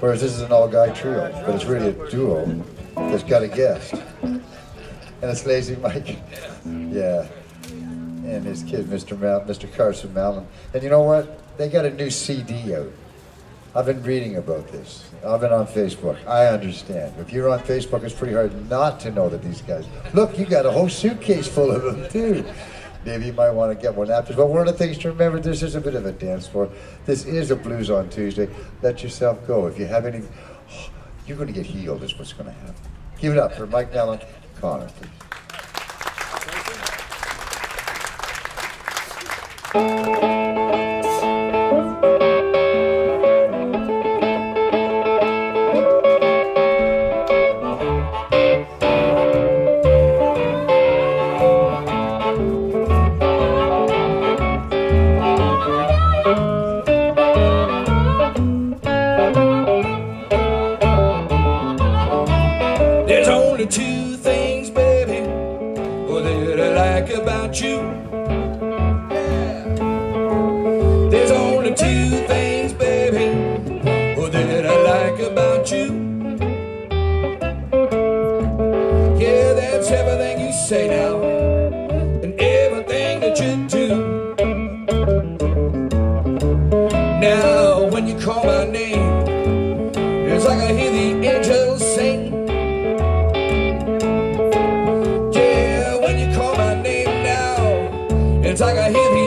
Whereas this is an all-guy trio, but it's really a duo that's got a guest. And it's Lazy Mike. Yeah. And his kid, Mr. Mal- Mr. Carson Mallon. And you know what? They got a new CD out. I've been reading about this. I've been on Facebook. I understand. If you're on Facebook, it's pretty hard not to know that these guys. Look, you got a whole suitcase full of them too. Maybe you might want to get one after. But one of the things to remember, this is a bit of a dance floor. This is a blues on Tuesday. Let yourself go. If you have any, you're going to get healed. Is what's going to happen. Give it up for Mike Mallon, Connor, please. It's like I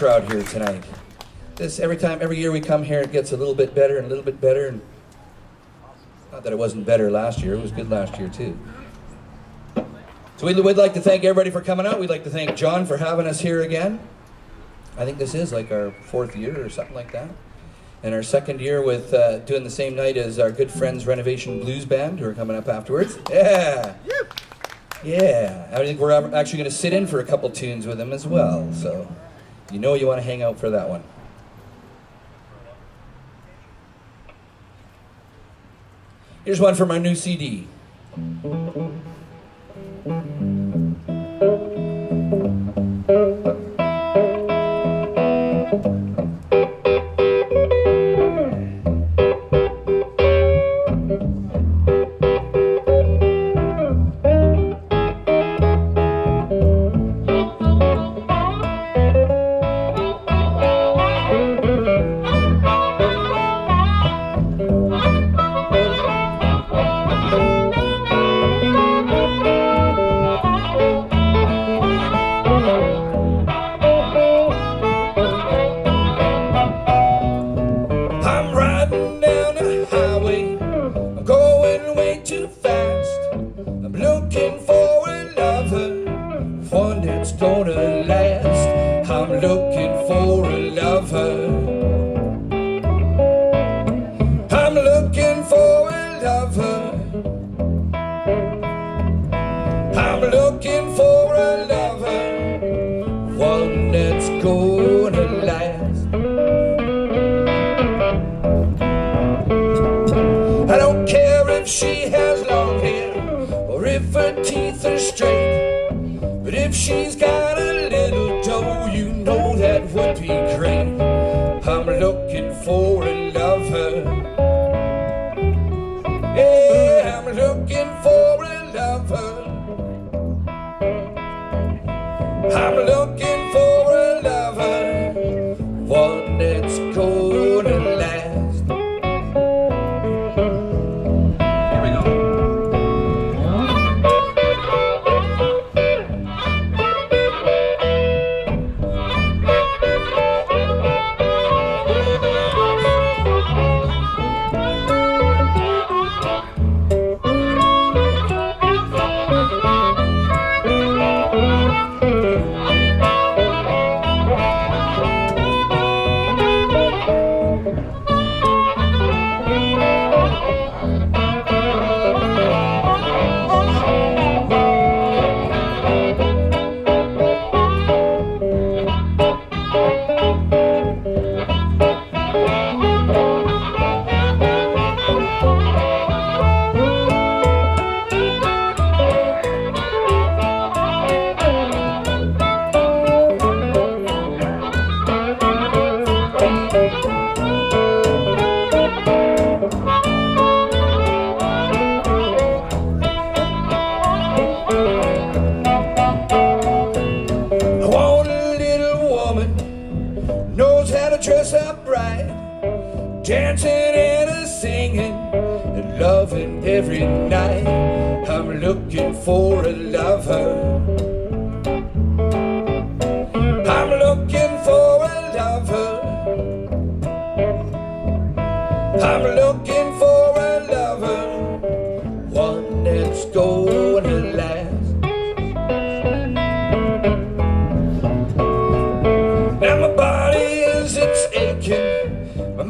crowd here tonight. This every time, every year we come here, it gets a little bit better and a little bit better. And not that it wasn't better last year; it was good last year too. So we'd, we'd like to thank everybody for coming out. We'd like to thank John for having us here again. I think this is like our fourth year or something like that. And our second year with uh, doing the same night as our good friends Renovation Blues Band, who are coming up afterwards. Yeah. Yeah, I think we're actually going to sit in for a couple tunes with them as well. So, you know, you want to hang out for that one. Here's one from our new CD.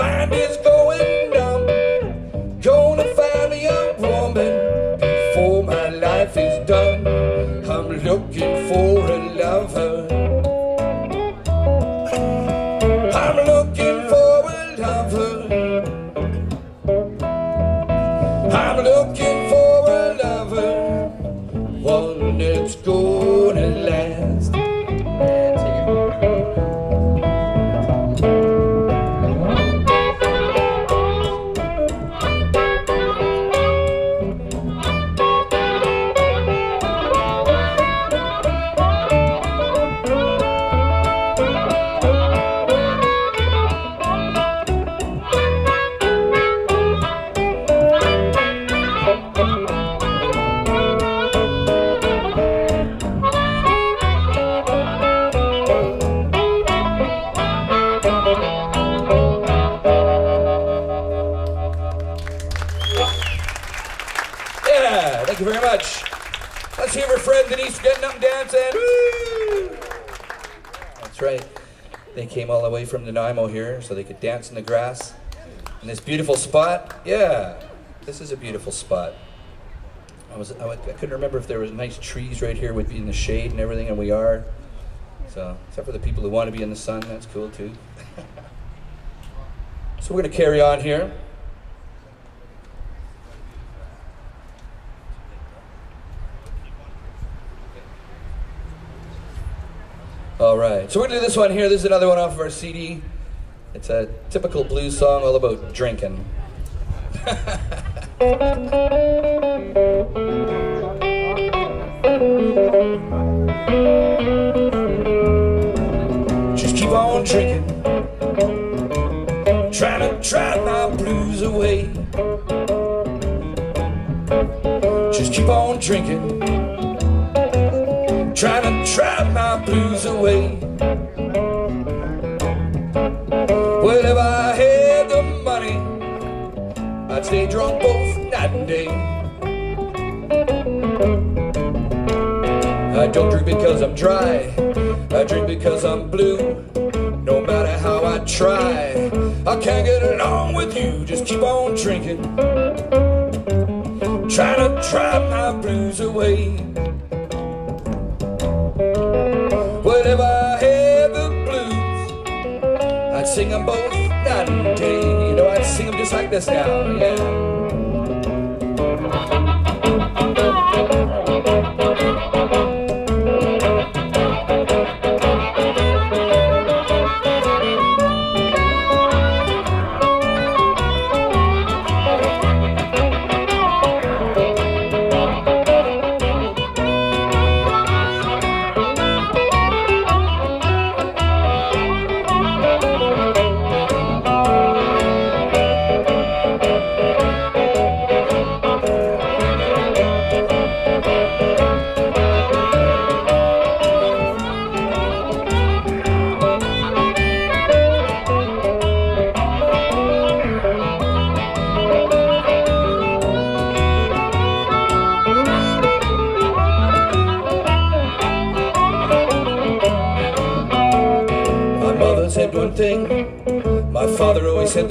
Mind is dance in the grass in this beautiful spot. Yeah, this is a beautiful spot. I was I, couldn't remember if there was nice trees right here be in the shade and everything, and we are. So except for the people who want to be in the sun, that's cool too. so we're gonna carry on here. All right, so we're gonna do this one here. This is another one off of our CD. It's a typical blues song all about drinking. Just keep on drinking, trying to drive my blues away. Just keep on drinking, trying to drive my blues away. Drunk both night and day. I don't drink because I'm dry. I drink because I'm blue. No matter how I try, I can't get along with you. Just keep on drinking. Trying to drive my blues away. Whenever I have the blues, I'd sing them both night and day. Sing them just like this now, yeah.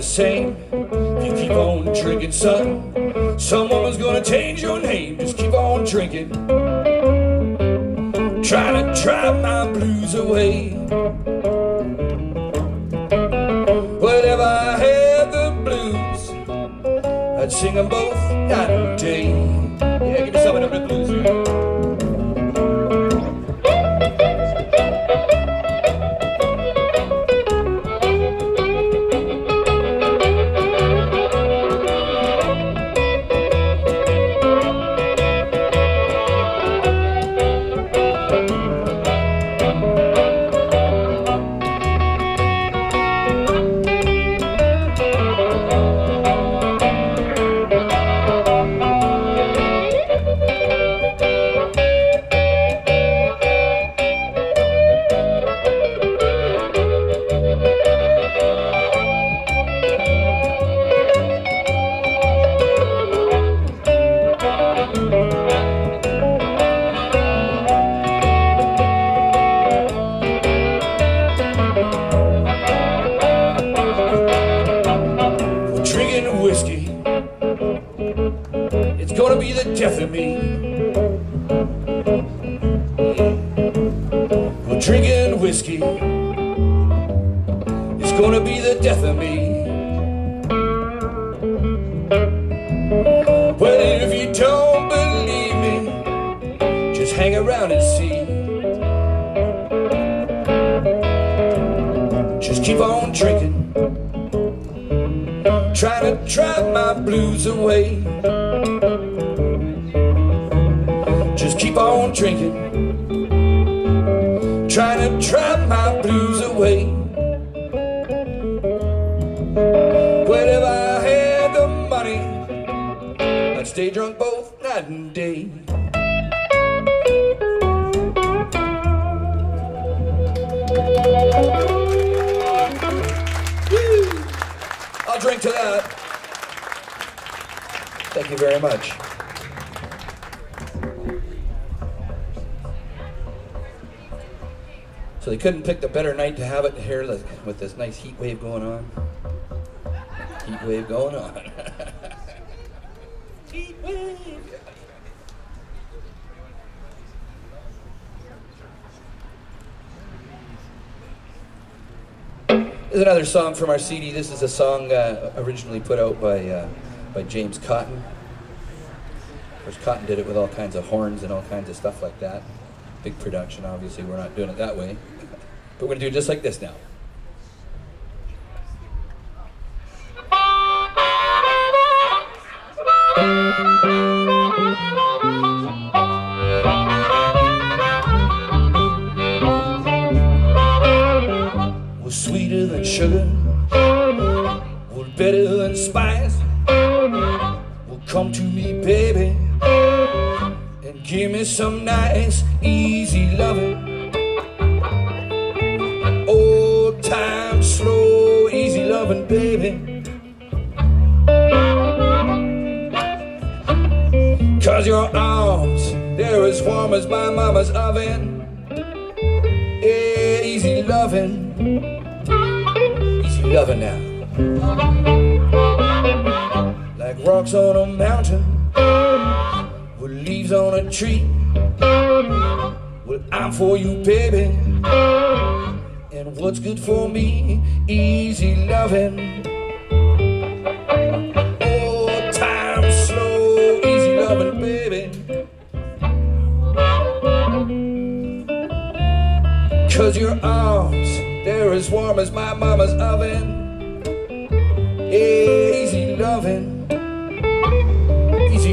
Same. If you keep on drinking, son, some woman's gonna change your name. Just keep on drinking. Trying to drive my blues away. Whenever I had the blues, I'd sing them both night and day. Have it here with this nice heat wave going on. Heat wave going on. heat wave. This another song from our CD. This is a song uh, originally put out by uh, by James Cotton. Of course, Cotton did it with all kinds of horns and all kinds of stuff like that. Big production, obviously. We're not doing it that way. But we're going to do it just like this now.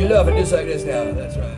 love it just like this now. That's right.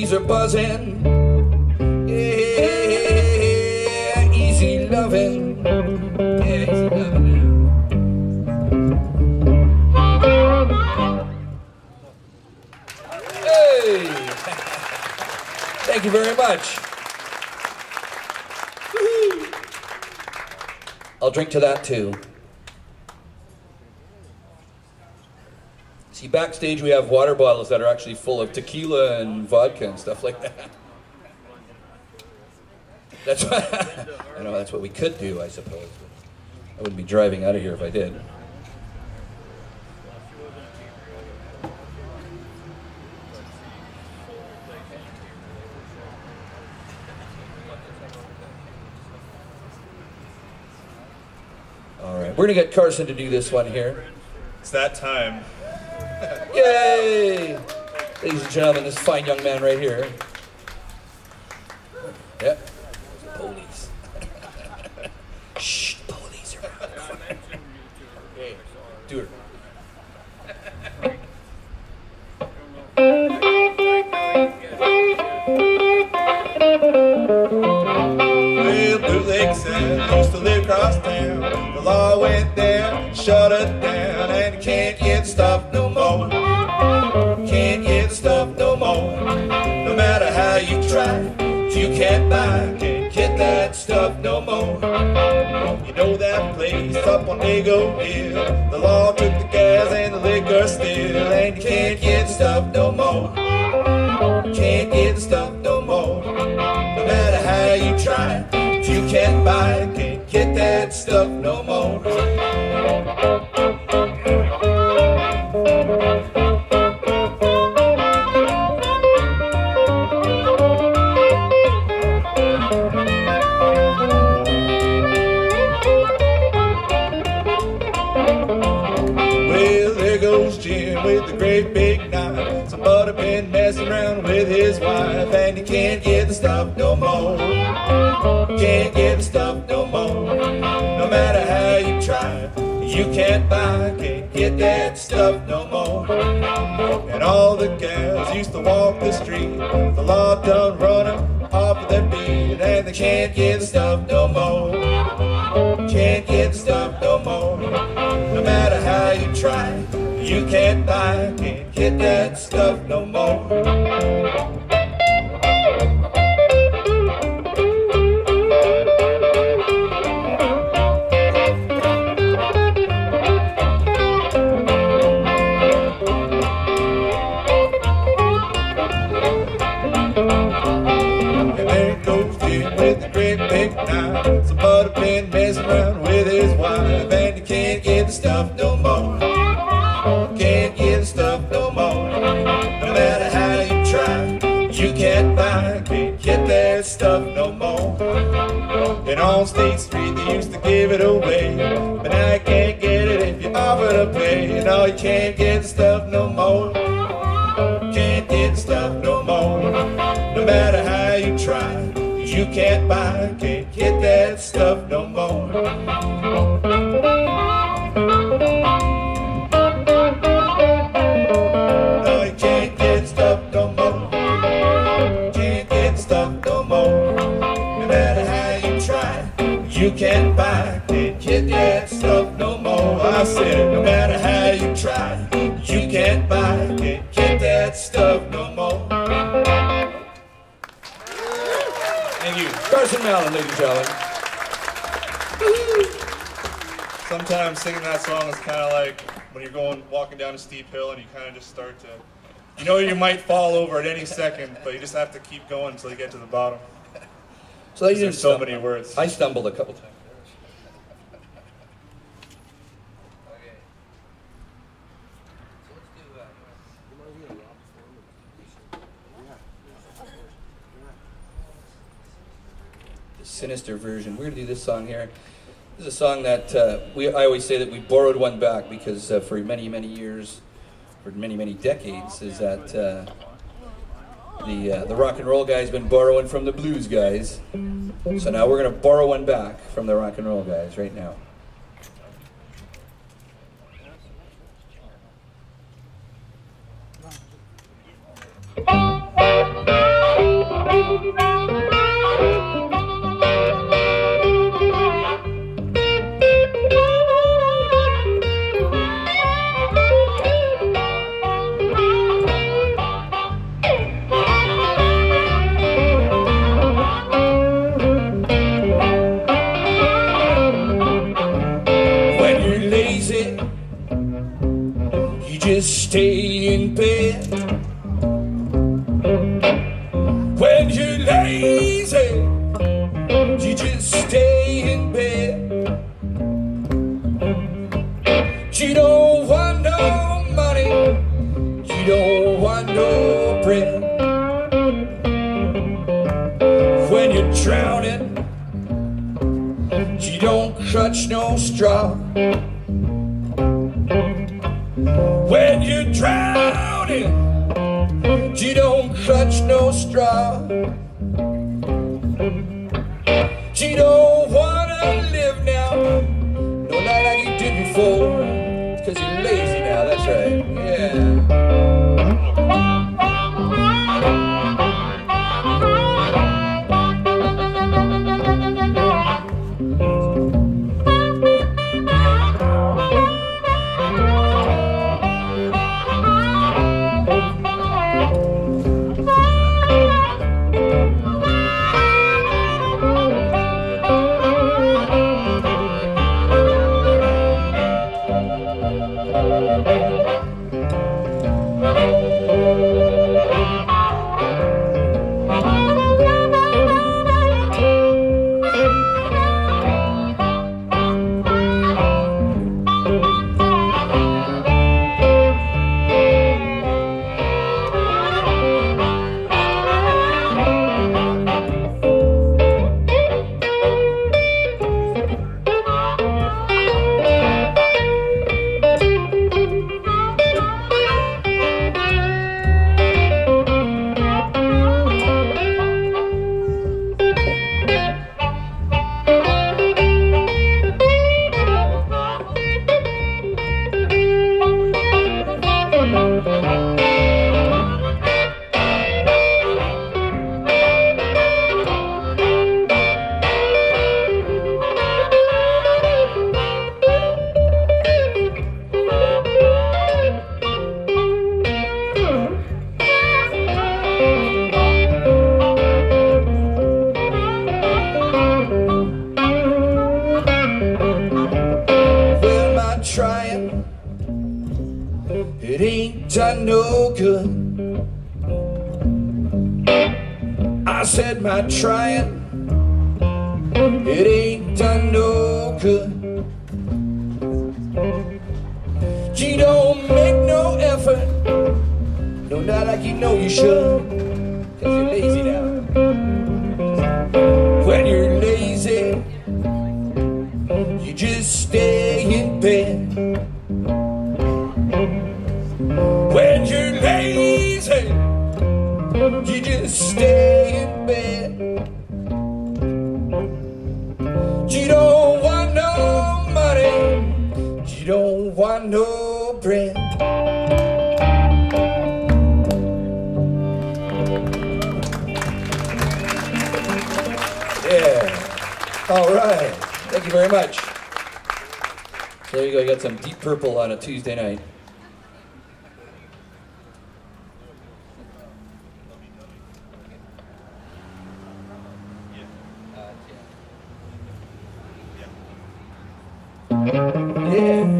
bees are buzzing. backstage, we have water bottles that are actually full of tequila and vodka and stuff like that. That's what, I know that's what we could do, I suppose. I wouldn't be driving out of here if I did. All right, we're gonna get Carson to do this one here. It's that time. Yay! Ladies and gentlemen, this fine young man right here. Yep. may go ill. The law Can't get stuff no more. No matter how you try, you can't buy, can't get that stuff no more. On State Street they used to give it away, but now you can't get it if you offer to pay. No, you can't get the stuff no more. Can't get the stuff no more. No matter how you try, you can't buy, that song is kind of like when you're going walking down a steep hill and you kind of just start to, you know, you might fall over at any second, but you just have to keep going until you get to the bottom. So you didn't There's so stumble. many words. I stumbled a couple times. The sinister version. We're gonna do this song here. This is a song that uh, we. I always say that we borrowed one back because uh, for many, many years, for many, many decades, is that uh, the uh, the rock and roll guys been borrowing from the blues guys. So now we're gonna borrow one back from the rock and roll guys right now. You don't clutch no straw. When you're drowning, you don't clutch no straw. You don't wanna live now, no, not like you did before. Cause you're lazy now, that's right, oh I try Tuesday night. Yeah.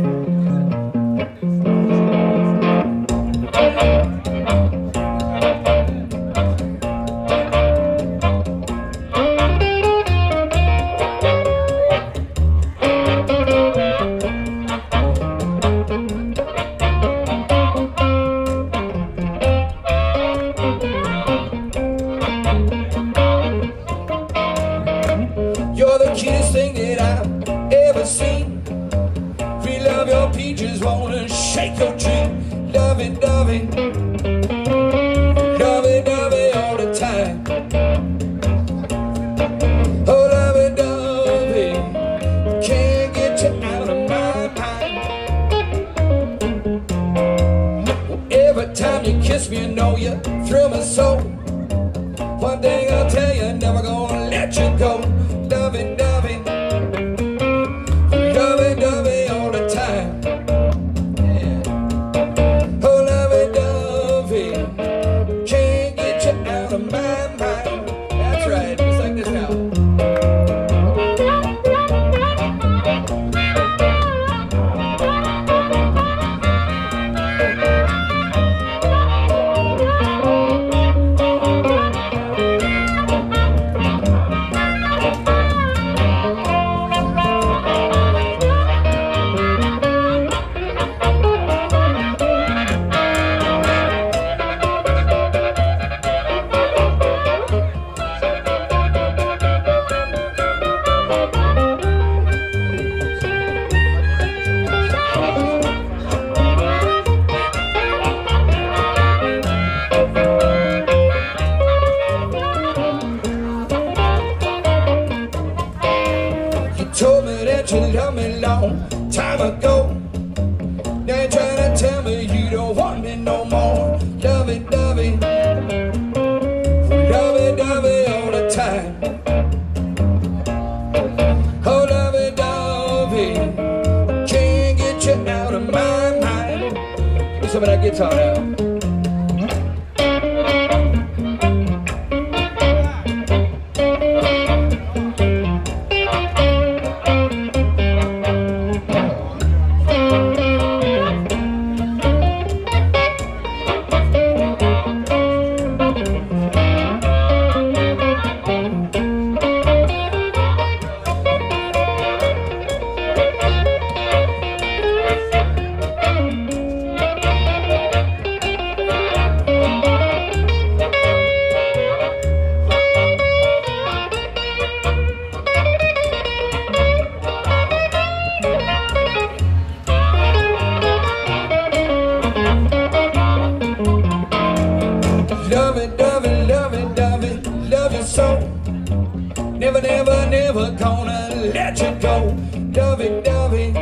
Never, never, never gonna let you go. Dovey, dovey.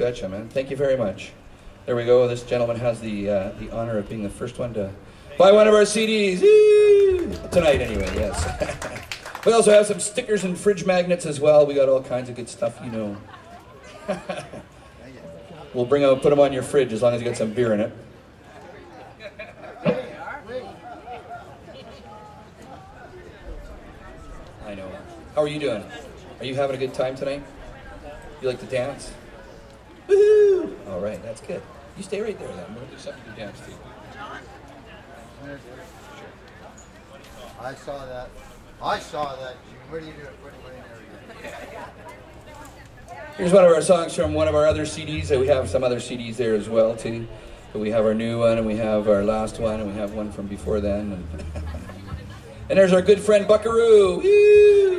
Betcha. Thank you very much. There we go. This gentleman has the uh, the honor of being the first one to buy one of our CDs tonight. Anyway, yes. we also have some stickers and fridge magnets as well. We got all kinds of good stuff, you know. we'll bring them, put them on your fridge as long as you got some beer in it. I know. How are you doing? Are you having a good time tonight? You like to dance? Woohoo! All right, that's good. You stay right there then. We'll do something to dance to. I saw that. I saw that. What are you doing? In there. Here's one of our songs from one of our other CDs. That We have some other CDs there as well too. But we have our new one, and we have our last one, and we have one from before then. And, and there's our good friend Buckaroo. Woo!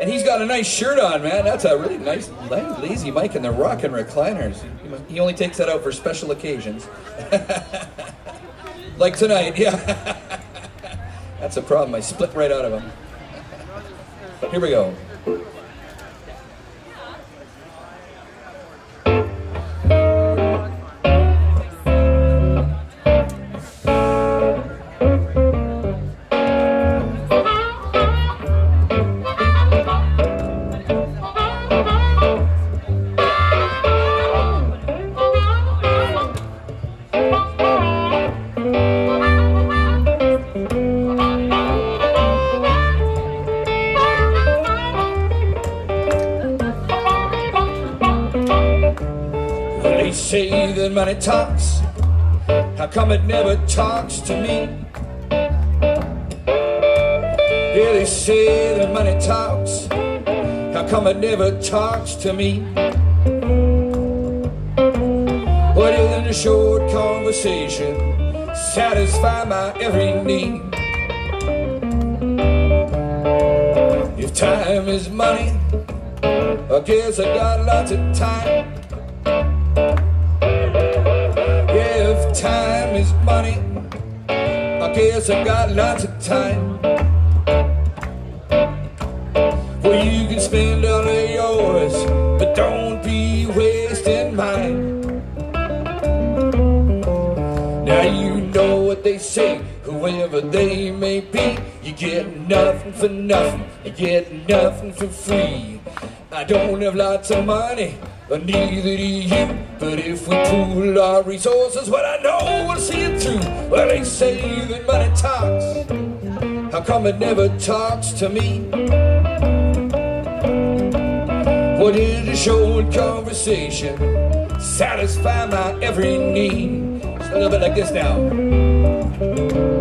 And he's got a nice shirt on, man. That's a really nice lazy Mike and the rockin' recliners. He only takes that out for special occasions. like tonight, yeah. That's a problem. I split right out of him. Here we go. Talks. How come it never talks to me? Yeah, they say that money talks. How come it never talks to me? What is in a short conversation satisfy my every need? If time is money, I guess I got lots of time. Time is money, I guess I got lots of time. Well, you can spend all of yours, but don't be wasting mine. Now you know what they say, whoever they may be, you get nothing for nothing, you get nothing for free. I don't have lots of money, neither do you. But if we pool our resources, well, I know we'll see it through. Well, they say that money talks. How come it never talks to me? What is a show short conversation? Satisfy my every need. Just a little bit like this now.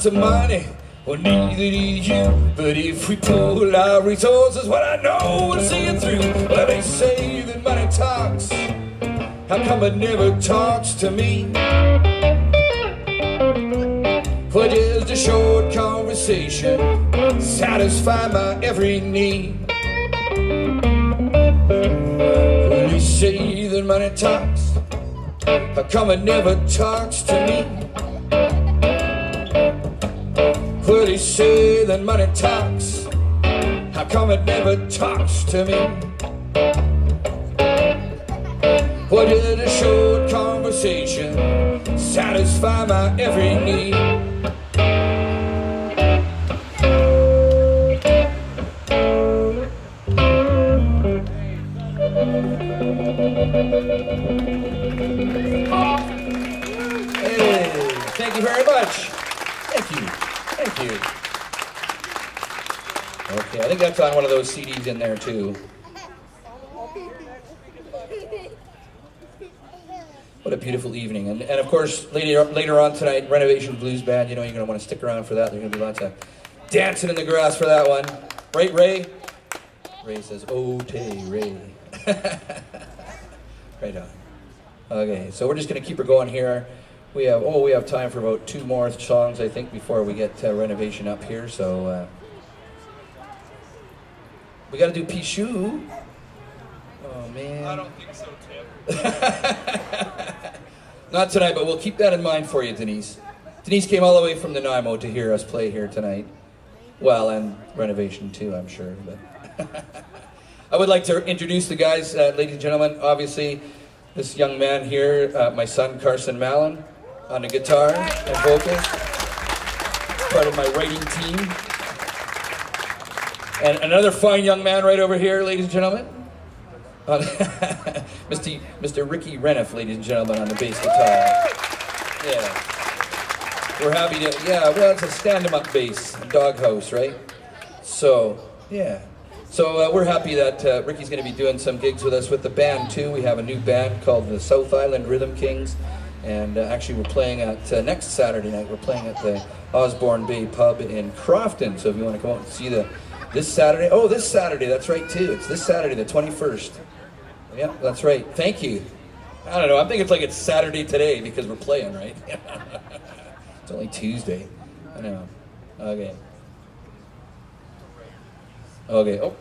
Lots of money, well neither do you. But if we pool our resources, what I know we'll see it through. Well, they say that money talks. How come it never talks to me? For just a short conversation, satisfy my every need. Well, you say that money talks. How come it never talks to me? Say that money talks. How come it never talks to me? What did a short conversation satisfy my every need? Okay, on one of those CDs in there too. What a beautiful evening. And, and of course, later, later on tonight, Renovation Blues Band, you know, you're going to want to stick around for that. There's going to be lots of dancing in the grass for that one. Right, Ray? Ray says, Oh, Ray. right on. Okay, so we're just going to keep her going here. We have, oh, we have time for about two more songs, I think, before we get uh, Renovation up here. So uh, we got to do Pichu. Oh, man. I don't think so, Tim. Not tonight, but we'll keep that in mind for you, Denise. Denise came all the way from Nanaimo to hear us play here tonight. Well, and renovation too, I'm sure. But I would like to introduce the guys, uh, ladies and gentlemen. Obviously, this young man here, uh, my son Carson Mallon, on the guitar and vocals, part of my writing team. And another fine young man right over here, ladies and gentlemen. On Mr. Mr. Ricky Renouf, ladies and gentlemen, on the bass guitar. Yeah. We're happy to, yeah, well, it's a stand 'em up bass, doghouse, right? So, yeah. So uh, we're happy that uh, Ricky's going to be doing some gigs with us with the band too. We have a new band called the South Island Rhythm Kings, and uh, actually we're playing at uh, next Saturday night. We're playing at the Osborne Bay Pub in Crofton. So if you want to come out and see the this Saturday, oh, this Saturday, that's right too. It's this Saturday, the 21st. Yeah, that's right. Thank you. I don't know. I think it's like it's Saturday today because we're playing, right? it's only Tuesday. I know. Okay. Okay. Oh.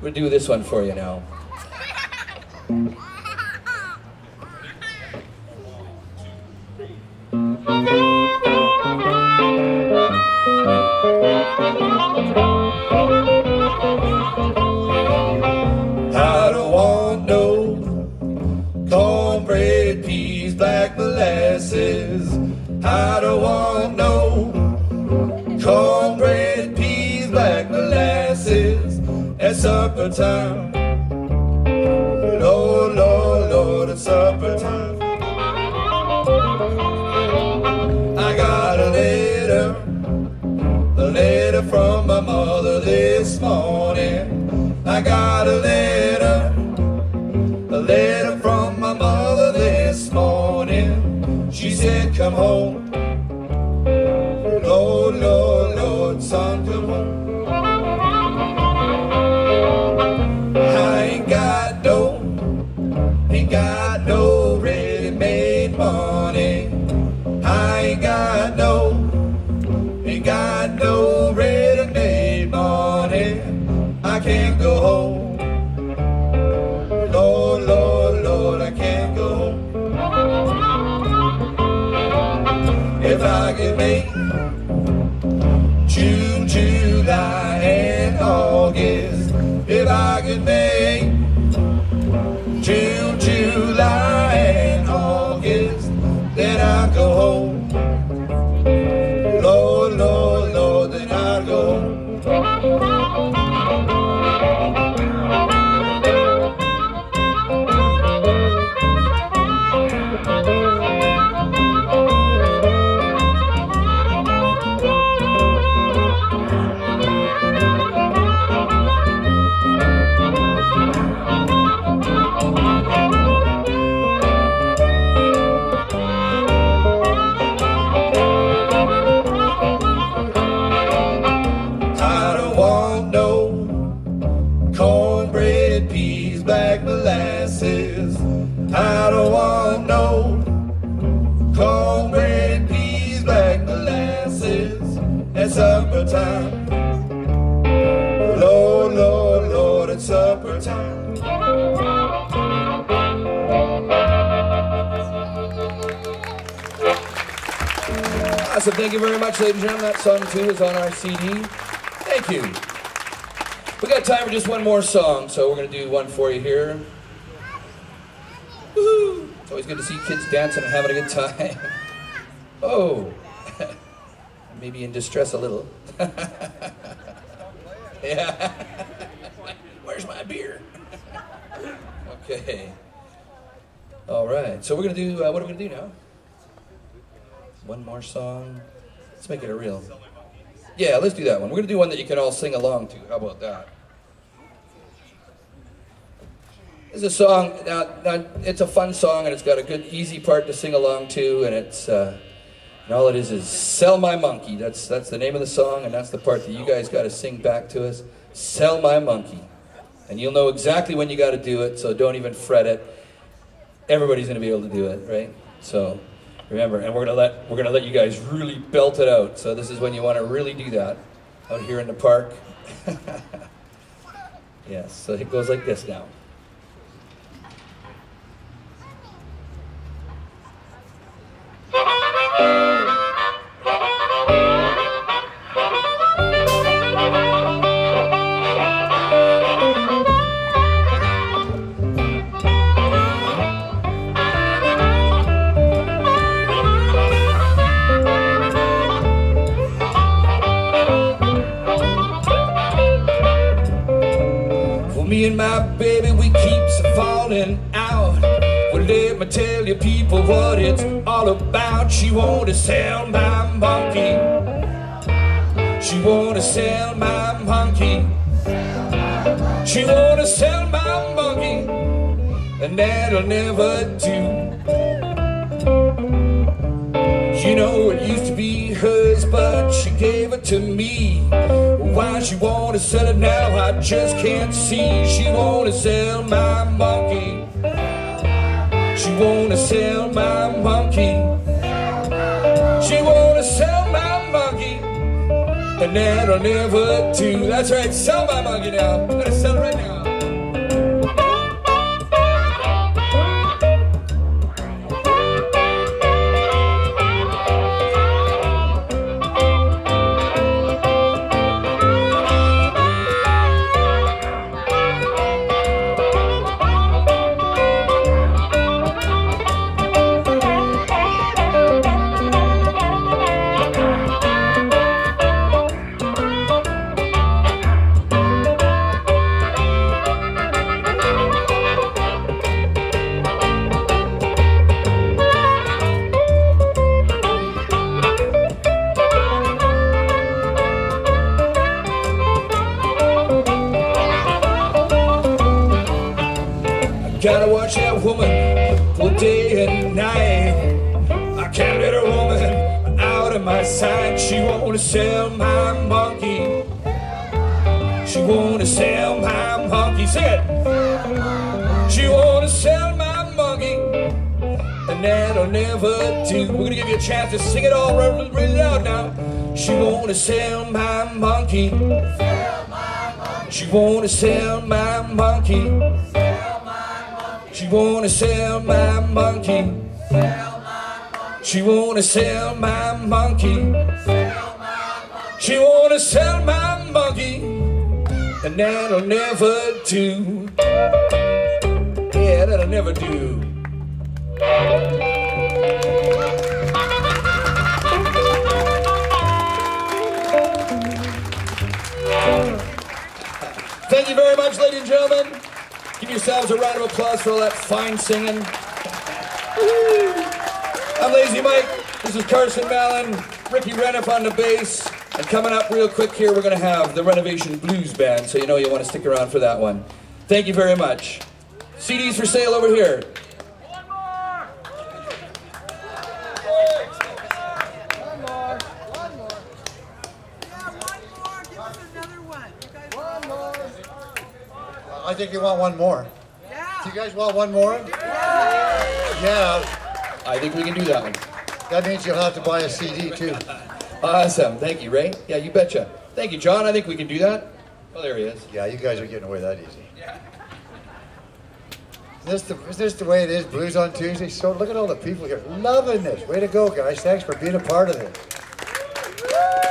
We'll do this one for you now. supper time. Oh, Lord, Lord, Lord, at supper time. I got a letter, a letter from my mother this morning. I got a letter, a letter from my mother this morning. She said, Come home. Awesome. Thank you very much, ladies and gentlemen. That song, too, is on our CD. Thank you. We got time for just one more song, so we're going to do one for you here. Woo! It's always good to see kids dancing and having a good time. Oh, maybe in distress a little. yeah. Where's my beer? okay. All right. So we're gonna do. Uh, what are we gonna do now? One more song. Let's make it a real. Yeah, let's do that one. We're gonna do one that you can all sing along to. How about that? It's a song. Now, now, it's a fun song, and it's got a good, easy part to sing along to, and it's. Uh, and all it is is "Sell My Monkey." That's that's the name of the song, and that's the part that you guys got to sing back to us. "Sell My Monkey," and you'll know exactly when you got to do it. So don't even fret it. Everybody's going to be able to do it, right? So remember, and we're gonna let we're gonna let you guys really belt it out. So this is when you want to really do that out here in the park. yes. So it goes like this now. Well, me and my baby, we keeps falling out. Well, let me tell you, people, what it's all about. She wanna sell my monkey. She wanna sell my monkey. She wanna sell my monkey, and that'll never do. You know, it used to be hers, but she gave it to me. She wanna sell it now, I just can't see. She wanna sell my monkey. She wanna sell my monkey. She wanna sell my monkey. And that'll never do. That's right, sell my monkey now. I'm gonna sell my sight. She wanna sell my monkey. She wanna sell my monkey. Sing it. She wanna sell my monkey. And that'll never do. We're gonna give you a chance to sing it all really, really loud now. She wanna sell my monkey. She wanna sell my monkey. She wanna sell my monkey. She wanna sell my monkey. She wanna sell my monkey. And that'll never do. Yeah, that'll never do. Thank you very much, ladies and gentlemen. Give yourselves a round of applause for all that fine singing. I'm Lazy Mike. This is Carson Mallon, Ricky Renouf on the bass. And coming up real quick here, we're going to have the Renovation Blues Band, so you know you want to stick around for that one. Thank you very much. CDs for sale over here. One more! One more. One more. Yeah, one more. Give us another one. You guys want more? I think you want one more. Yeah. Do you guys want one more? Yeah. Yeah, I think we can do that one. that means you'll have to buy a CD too. Awesome. Thank you, Ray. Yeah, you betcha. Thank you, John. I think we can do that. Oh, there he is. Yeah, you guys are getting away that easy. Yeah. Is this, the, is this the way it is, Blues on Tuesday? So look at all the people here loving this. Way to go, guys. Thanks for being a part of this.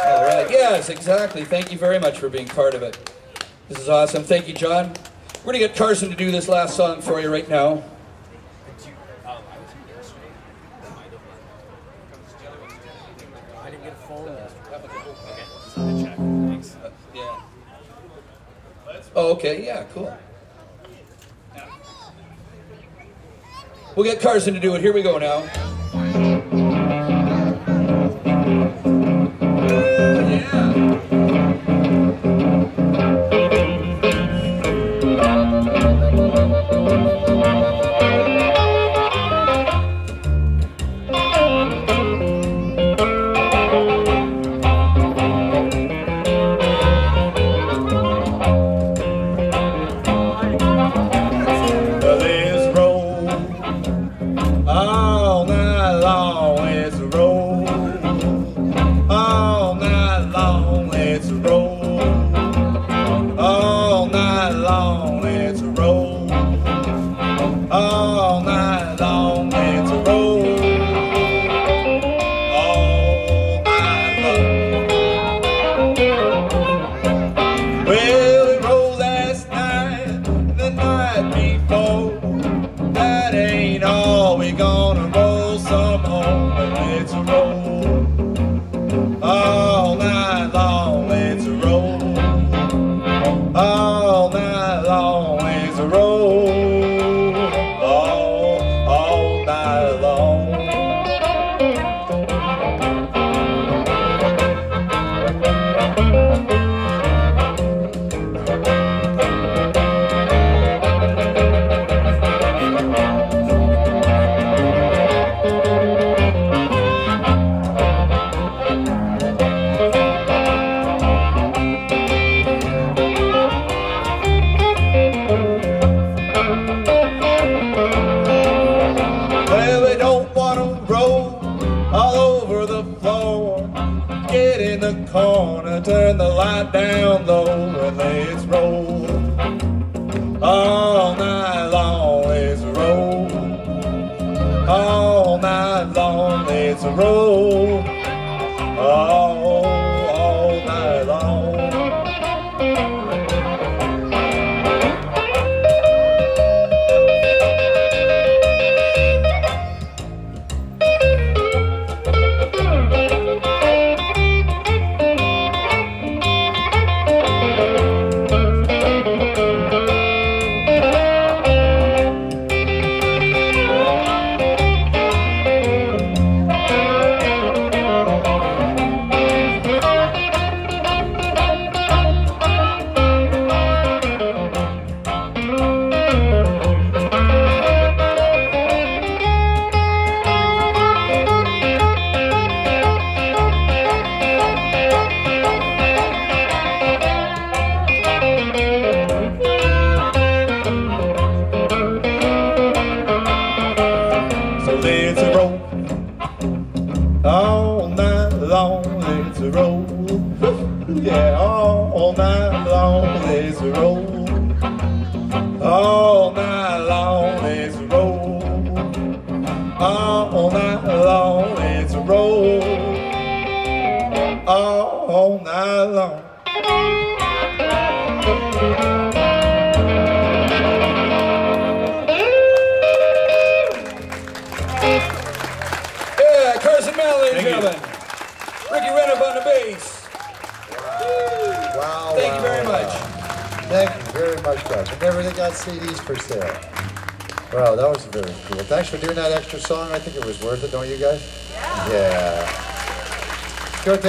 All right. yes, exactly. Thank you very much for being part of it. This is awesome. Thank you, John. We're going to get Carson to do this last song for you right now. Oh, okay. Yeah, cool. We'll get Carson to do it. Here we go now.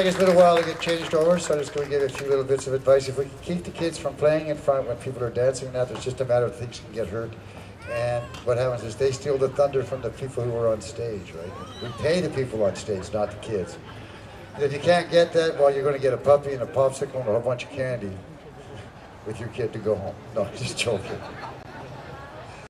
Take us a little while to get changed over, so I'm just going to give a few little bits of advice. If we can keep the kids from playing in front when people are dancing that, it's just a matter of things can get hurt. And what happens is they steal the thunder from the people who are on stage, right? We pay the people on stage, not the kids. If you can't get that, well, you're going to get a puppy and a popsicle and a whole bunch of candy with your kid to go home. No, just joking.